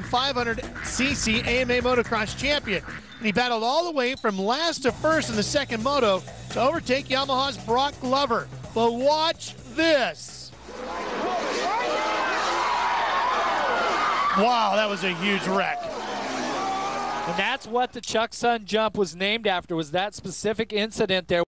500cc AMA motocross champion. And he battled all the way from last to first in the second moto to overtake Yamaha's Broc Glover. But watch this. Wow, that was a huge wreck. And that's what the Chuck Sun jump was named after, was that specific incident there.